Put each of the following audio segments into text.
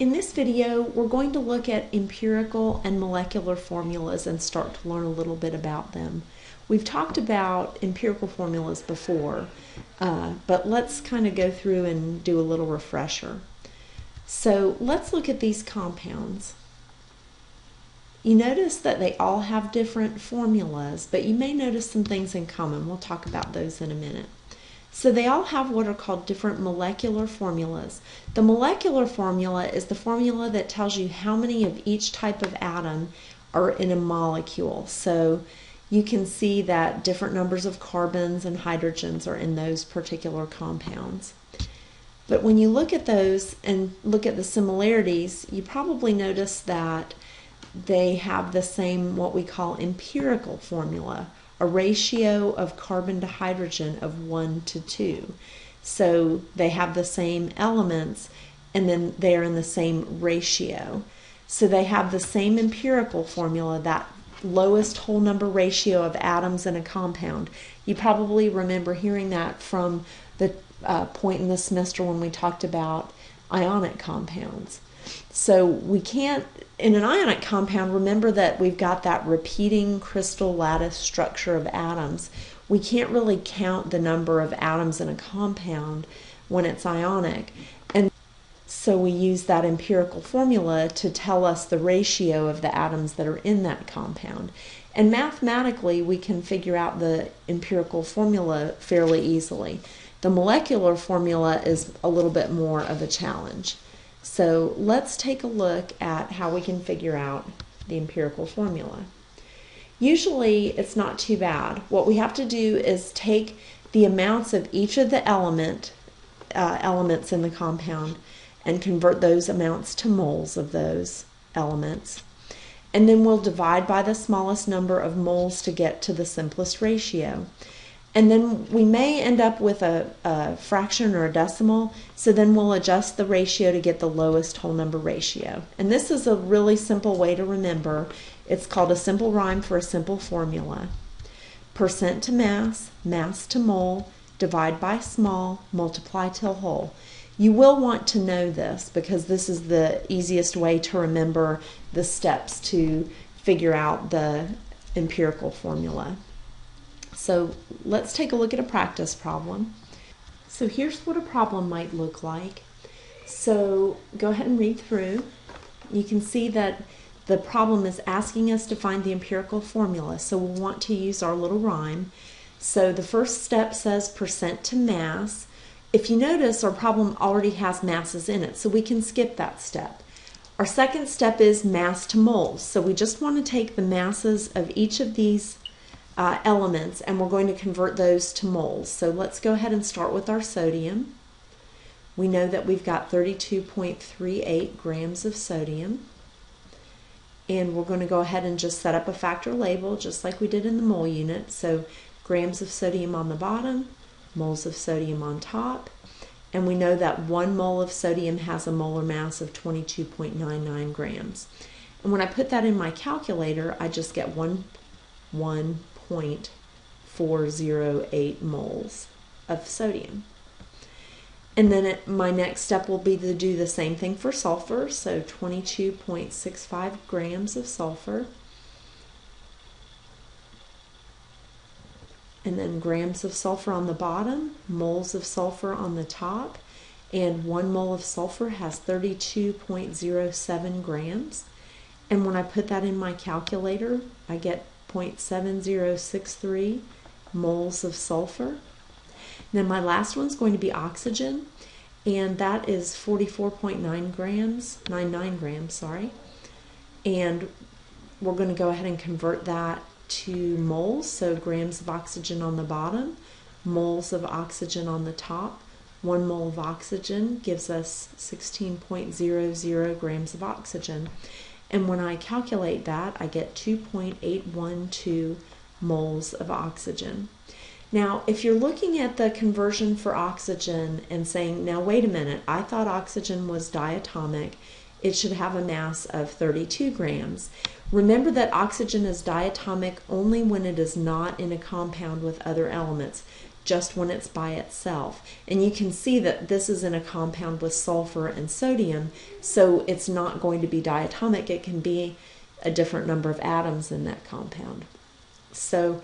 In this video, we're going to look at empirical and molecular formulas and start to learn a little bit about them. We've talked about empirical formulas before, uh, but let's kind of go through and do a little refresher. So let's look at these compounds. You notice that they all have different formulas, but you may notice some things in common. We'll talk about those in a minute. So they all have what are called different molecular formulas. The molecular formula is the formula that tells you how many of each type of atom are in a molecule. So you can see that different numbers of carbons and hydrogens are in those particular compounds. But when you look at those and look at the similarities, you probably notice that they have the same what we call empirical formula a ratio of carbon to hydrogen of 1 to 2. So they have the same elements and then they're in the same ratio. So they have the same empirical formula, that lowest whole number ratio of atoms in a compound. You probably remember hearing that from the uh, point in the semester when we talked about ionic compounds. So we can't, in an ionic compound, remember that we've got that repeating crystal lattice structure of atoms. We can't really count the number of atoms in a compound when it's ionic. And so we use that empirical formula to tell us the ratio of the atoms that are in that compound. And mathematically, we can figure out the empirical formula fairly easily. The molecular formula is a little bit more of a challenge. So let's take a look at how we can figure out the empirical formula. Usually it's not too bad. What we have to do is take the amounts of each of the element uh, elements in the compound and convert those amounts to moles of those elements. And then we'll divide by the smallest number of moles to get to the simplest ratio. And then we may end up with a, a, fraction or a decimal, so then we'll adjust the ratio to get the lowest whole number ratio. And this is a really simple way to remember. It's called a simple rhyme for a simple formula. Percent to mass, mass to mole, divide by small, multiply till whole. You will want to know this because this is the easiest way to remember the steps to figure out the empirical formula. So let's take a look at a practice problem. So here's what a problem might look like. So go ahead and read through. You can see that the problem is asking us to find the empirical formula. So we'll want to use our little rhyme. So the first step says percent to mass. If you notice, our problem already has masses in it, so we can skip that step. Our second step is mass to moles. So we just want to take the masses of each of these uh, elements and we're going to convert those to moles. So let's go ahead and start with our sodium. We know that we've got 32.38 grams of sodium. And we're going to go ahead and just set up a factor label just like we did in the mole unit. So grams of sodium on the bottom, moles of sodium on top. And we know that one mole of sodium has a molar mass of 22.99 grams. And when I put that in my calculator, I just get one, one 0.408 moles of sodium. And then it, my next step will be to do the same thing for sulfur, so 22.65 grams of sulfur. And then grams of sulfur on the bottom, moles of sulfur on the top, and one mole of sulfur has 32.07 grams. And when I put that in my calculator, I get 0.7063 moles of sulfur. Then my last one's going to be oxygen, and that is 44.9 grams, 99 grams, sorry. And we're going to go ahead and convert that to moles, so grams of oxygen on the bottom, moles of oxygen on the top. One mole of oxygen gives us 16.00 grams of oxygen. And when I calculate that, I get 2.812 moles of oxygen. Now, if you're looking at the conversion for oxygen and saying, now wait a minute, I thought oxygen was diatomic, it should have a mass of 32 grams. Remember that oxygen is diatomic only when it is not in a compound with other elements. Just when it's by itself. And you can see that this is in a compound with sulfur and sodium, so it's not going to be diatomic. It can be a different number of atoms in that compound. So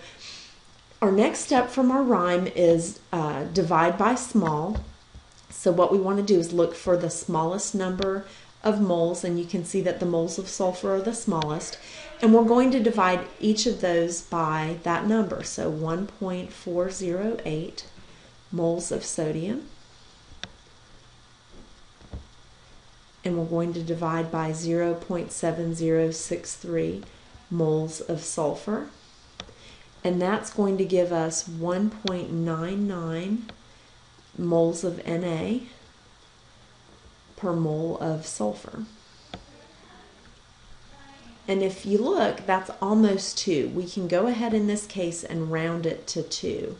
our next step from our rhyme is uh, divide by small. So what we want to do is look for the smallest number of moles, and you can see that the moles of sulfur are the smallest. And we're going to divide each of those by that number. So 1.408 moles of sodium. And we're going to divide by 0.7063 moles of sulfur. And that's going to give us 1.99 moles of Na per mole of sulfur. And if you look, that's almost 2. We can go ahead in this case and round it to 2.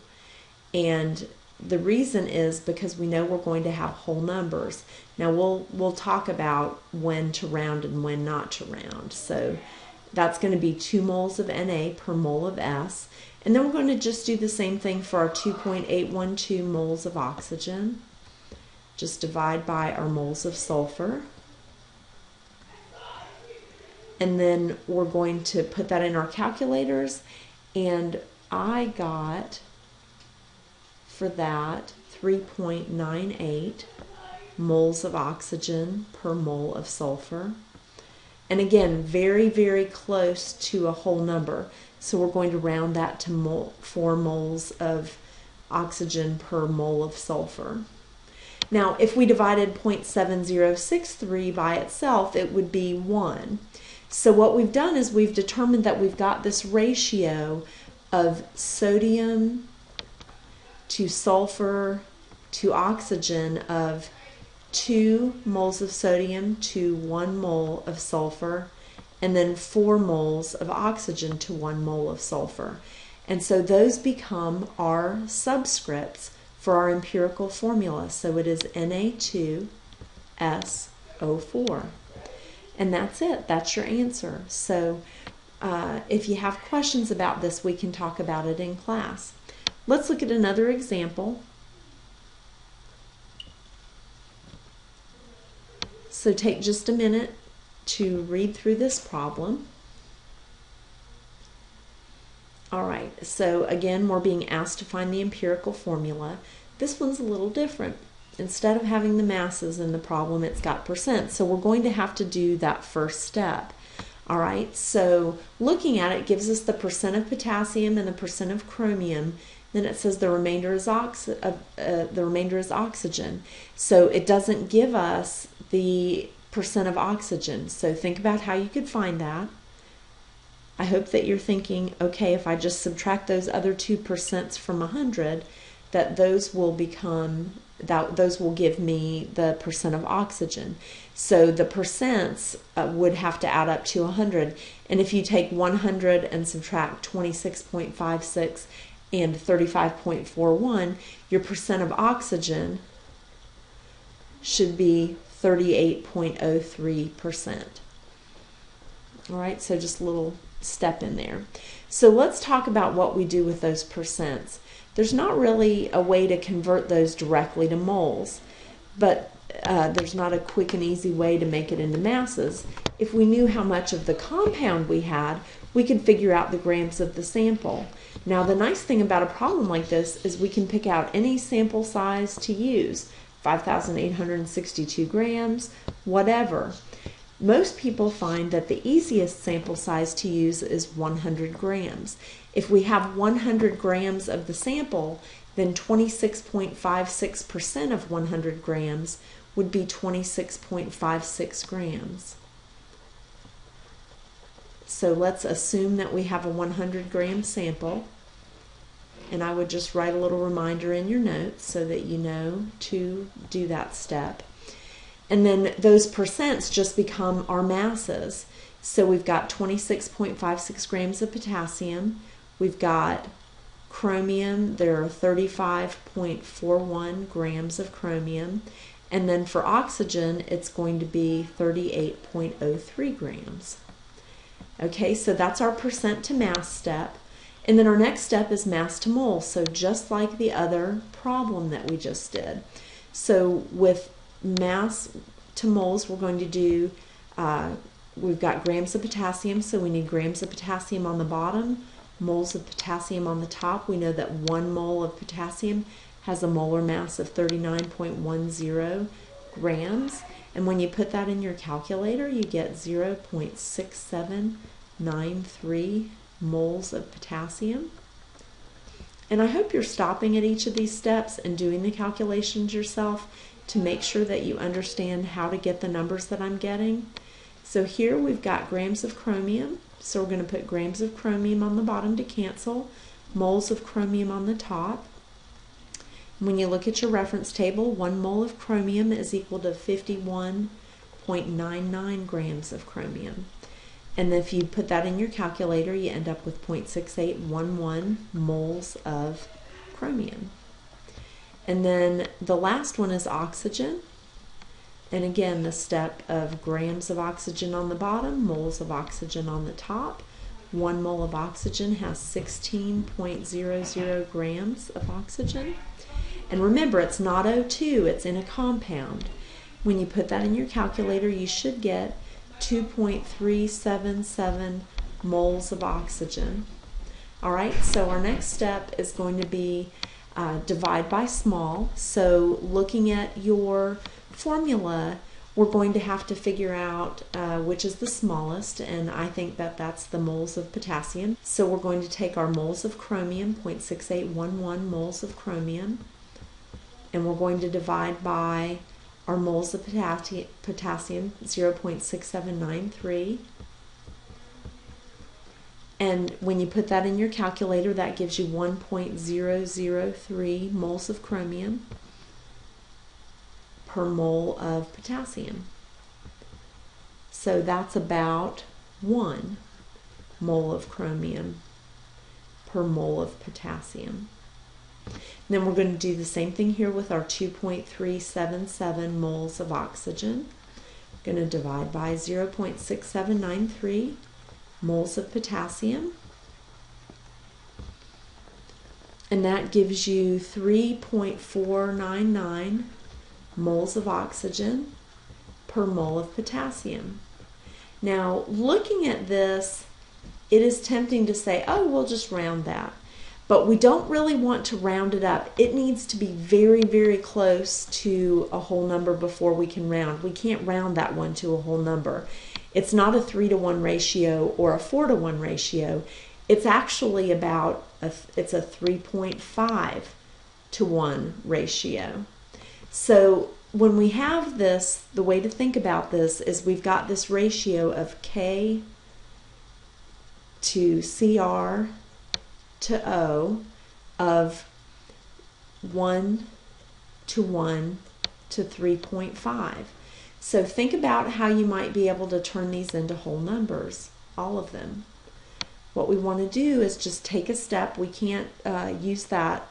And the reason is because we know we're going to have whole numbers. Now we'll we'll talk about when to round and when not to round. So that's going to be 2 moles of Na per mole of S. And then we're going to just do the same thing for our 2.812 moles of oxygen. Just divide by our moles of sulfur. And then we're going to put that in our calculators. And I got for that 3.98 moles of oxygen per mole of sulfur. And again, very, very close to a whole number. So we're going to round that to mole, 4 moles of oxygen per mole of sulfur. Now, if we divided 0.7063 by itself, it would be 1. So what we've done is we've determined that we've got this ratio of sodium to sulfur to oxygen of 2 moles of sodium to 1 mole of sulfur, and then 4 moles of oxygen to 1 mole of sulfur. And so those become our subscripts for our empirical formula. So it is Na2SO4. And that's it. That's your answer. So uh, if you have questions about this, we can talk about it in class. Let's look at another example. So take just a minute to read through this problem. All right, so again, we're being asked to find the empirical formula. This one's a little different. Instead of having the masses in the problem, it's got percent. So we're going to have to do that first step. All right, so looking at it gives us the percent of potassium and the percent of chromium. Then it says the remainder is ox uh, uh, the remainder is oxygen. So it doesn't give us the percent of oxygen. So think about how you could find that. I hope that you're thinking, okay, if I just subtract those other two percents from 100, that those will become that those will give me the percent of oxygen. So the percents uh, would have to add up to 100. And if you take 100 and subtract 26.56 and 35.41, your percent of oxygen should be 38.03%. All right, so just a little step in there. So let's talk about what we do with those percents. There's not really a way to convert those directly to moles, but uh, there's not a quick and easy way to make it into masses. If we knew how much of the compound we had, we could figure out the grams of the sample. Now, the nice thing about a problem like this is we can pick out any sample size to use 5,862 grams, whatever. Most people find that the easiest sample size to use is 100 grams. If we have 100 grams of the sample, then 26.56% of 100 grams would be 26.56 grams. So let's assume that we have a 100 gram sample. And I would just write a little reminder in your notes so that you know to do that step. And then those percents just become our masses. So we've got 26.56 grams of potassium. We've got chromium, there are 35.41 grams of chromium. And then for oxygen, it's going to be 38.03 grams. Okay, so that's our percent to mass step. And then our next step is mass to mole. So just like the other problem that we just did. So with mass to moles, we're going to do, uh, we've got grams of potassium, so we need grams of potassium on the bottom, moles of potassium on the top. We know that one mole of potassium has a molar mass of 39.10 grams. And when you put that in your calculator, you get 0.6793 moles of potassium. And I hope you're stopping at each of these steps and doing the calculations yourself to make sure that you understand how to get the numbers that I'm getting. So here we've got grams of chromium. So we're going to put grams of chromium on the bottom to cancel, moles of chromium on the top. When you look at your reference table, one mole of chromium is equal to 51.99 grams of chromium. And if you put that in your calculator, you end up with 0.6811 moles of chromium. And then the last one is oxygen. And again, the step of grams of oxygen on the bottom, moles of oxygen on the top. One mole of oxygen has 16.00 grams of oxygen. And remember, it's not O2, it's in a compound. When you put that in your calculator, you should get 2.377 moles of oxygen. All right, so our next step is going to be uh, divide by small. So looking at your formula, we're going to have to figure out uh, which is the smallest, and I think that that's the moles of potassium. So we're going to take our moles of chromium, 0.6811 moles of chromium, and we're going to divide by our moles of potassium, 0.6793. And when you put that in your calculator, that gives you 1.003 moles of chromium per mole of potassium. So that's about 1 mole of chromium per mole of potassium. Then we're going to do the same thing here with our 2.377 moles of oxygen. We're going to divide by 0.6793 moles of potassium. And that gives you 3.499 moles of oxygen per mole of potassium. Now, looking at this, it is tempting to say, oh, we'll just round that but we don't really want to round it up. It needs to be very, very close to a whole number before we can round. We can't round that one to a whole number. It's not a 3 to 1 ratio or a 4 to 1 ratio. It's actually about, a, it's a 3.5 to 1 ratio. So when we have this, the way to think about this is we've got this ratio of K to CR to O of 1 to 1 to 3.5. So think about how you might be able to turn these into whole numbers, all of them. What we want to do is just take a step. We can't uh, use that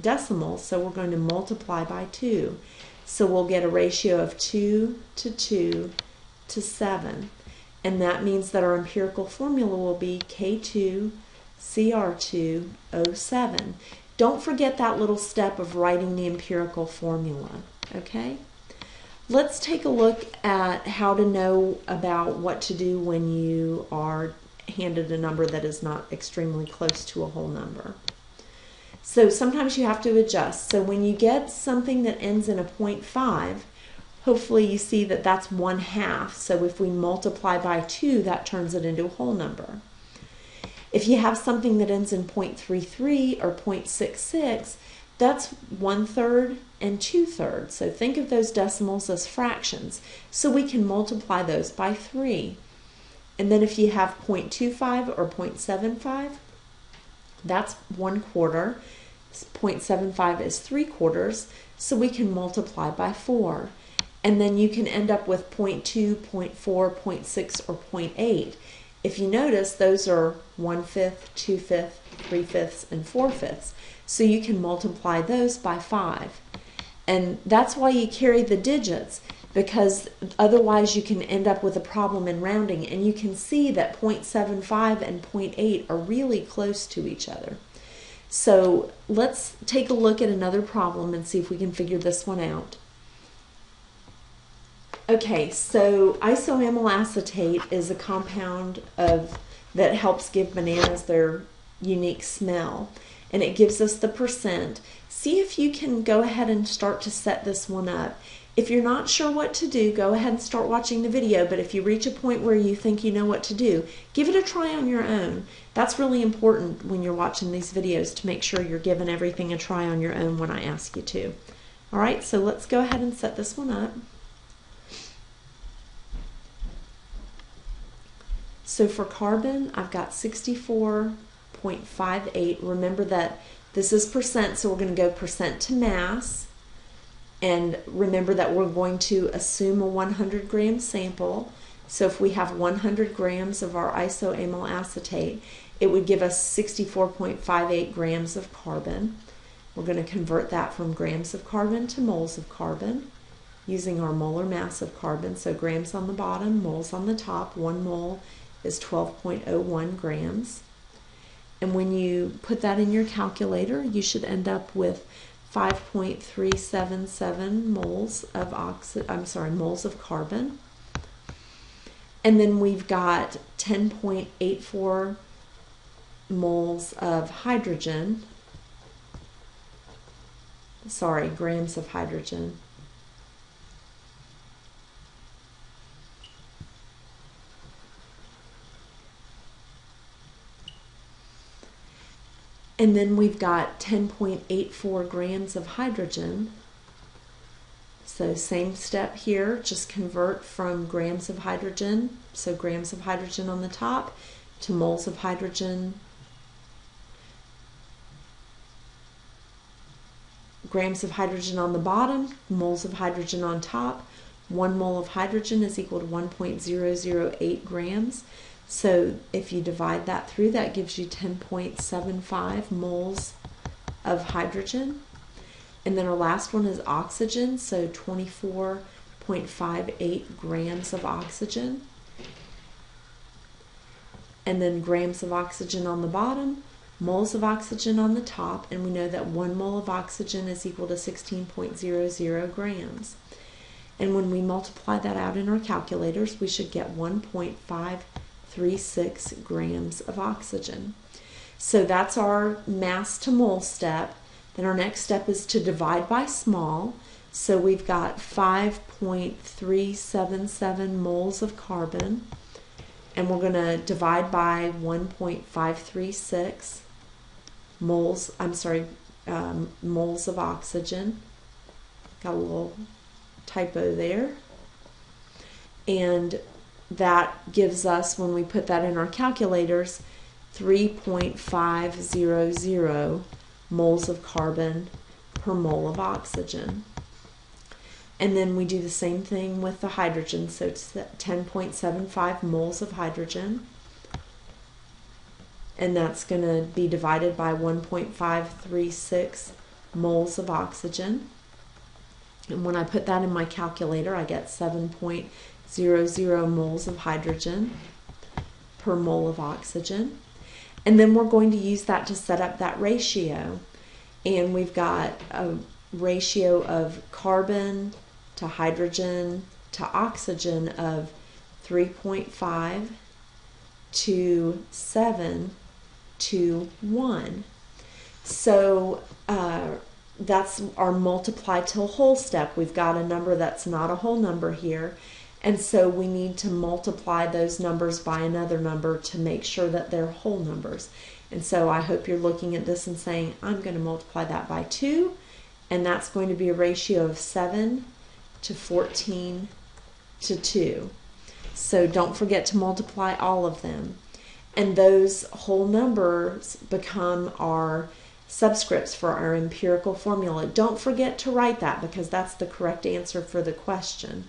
decimal, so we're going to multiply by 2. So we'll get a ratio of 2 to 2 to 7. And that means that our empirical formula will be K2 CR2O7. Don't forget that little step of writing the empirical formula, okay? Let's take a look at how to know about what to do when you are handed a number that is not extremely close to a whole number. So sometimes you have to adjust. So when you get something that ends in a 0.5, hopefully you see that that's one half. So if we multiply by 2, that turns it into a whole number. If you have something that ends in 0.33 or 0.66, that's one third and two thirds. So think of those decimals as fractions. So we can multiply those by 3. And then if you have 0.25 or 0.75, that's one quarter. 0.75 is three quarters, so we can multiply by 4. And then you can end up with 0.2, 0.4, 0.6, or 0.8. If you notice, those are one fifth, two fifths, three fifths, and four fifths. So you can multiply those by five. And that's why you carry the digits. Because otherwise you can end up with a problem in rounding and you can see that 0.75 and 0.8 are really close to each other. So let's take a look at another problem and see if we can figure this one out. Okay, so isoamyl acetate is a compound of that helps give bananas their unique smell and it gives us the percent. See if you can go ahead and start to set this one up. If you're not sure what to do, go ahead and start watching the video, but if you reach a point where you think you know what to do, give it a try on your own. That's really important when you're watching these videos to make sure you're giving everything a try on your own when I ask you to. All right, so let's go ahead and set this one up. So for carbon, I've got 64.58. Remember that this is percent, so we're going to go percent to mass. And remember that we're going to assume a 100 gram sample. So if we have 100 grams of our isoamyl acetate, it would give us 64.58 grams of carbon. We're going to convert that from grams of carbon to moles of carbon using our molar mass of carbon. So grams on the bottom, moles on the top. One mole is 12.01 grams. And when you put that in your calculator, you should end up with 5.377 moles of oxy I'm sorry, moles of carbon. And then we've got 10.84 moles of hydrogen. Sorry, grams of hydrogen. And then we've got 10.84 grams of hydrogen. So same step here, just convert from grams of hydrogen, so grams of hydrogen on the top, to moles of hydrogen, grams of hydrogen on the bottom, moles of hydrogen on top. One mole of hydrogen is equal to 1.008 grams. So if you divide that through, that gives you 10.75 moles of hydrogen. And then our last one is oxygen, so 24.58 grams of oxygen. And then grams of oxygen on the bottom, moles of oxygen on the top, and we know that one mole of oxygen is equal to 16.00 grams. And when we multiply that out in our calculators, we should get 1.5 36 grams of oxygen. So that's our mass to mole step. Then our next step is to divide by small. So we've got 5.377 moles of carbon, and we're going to divide by 1.536 moles, I'm sorry, um, moles of oxygen. Got a little typo there. And that gives us, when we put that in our calculators, 3.500 moles of carbon per mole of oxygen. And then we do the same thing with the hydrogen, so it's 10.75 moles of hydrogen. And that's going to be divided by 1.536 moles of oxygen. And when I put that in my calculator, I get 7.0 0.00 moles of hydrogen per mole of oxygen. And then we're going to use that to set up that ratio. And we've got a ratio of carbon to hydrogen to oxygen of 3.5 to 7 to 1. So uh, that's our multiply till whole step. We've got a number that's not a whole number here. And so we need to multiply those numbers by another number to make sure that they're whole numbers. And so I hope you're looking at this and saying, I'm going to multiply that by 2, and that's going to be a ratio of 7 to 14 to 2. So don't forget to multiply all of them. And those whole numbers become our subscripts for our empirical formula. Don't forget to write that because that's the correct answer for the question.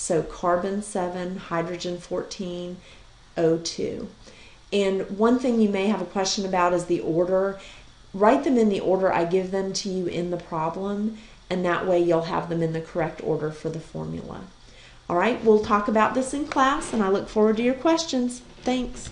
So carbon 7, hydrogen 14, O2. And one thing you may have a question about is the order. Write them in the order I give them to you in the problem, and that way you'll have them in the correct order for the formula. All right, we'll talk about this in class, and I look forward to your questions. Thanks.